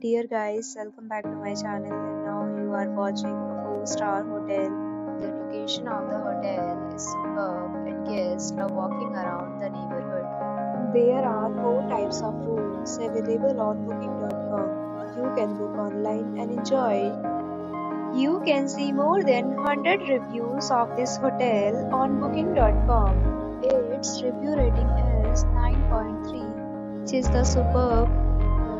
Dear guys, welcome back to my channel and now you are watching a 4-star hotel. The location of the hotel is superb and guests love walking around the neighborhood. There are 4 types of rooms available on booking.com. You can book online and enjoy. You can see more than 100 reviews of this hotel on booking.com. Its review rating is 9.3 which is the superb.